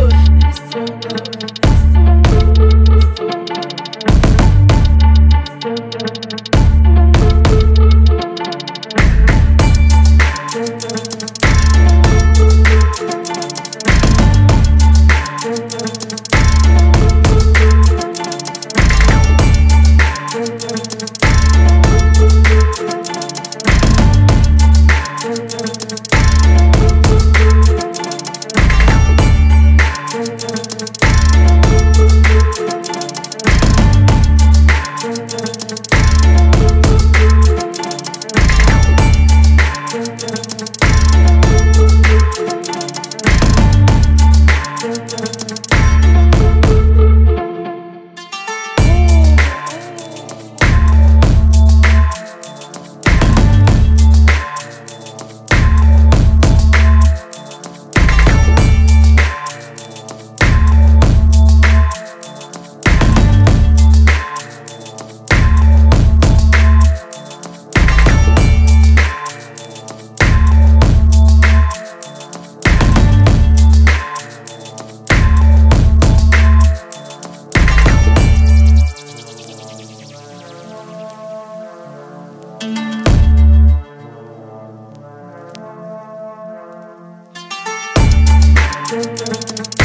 good. It's all good. Thank